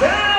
down.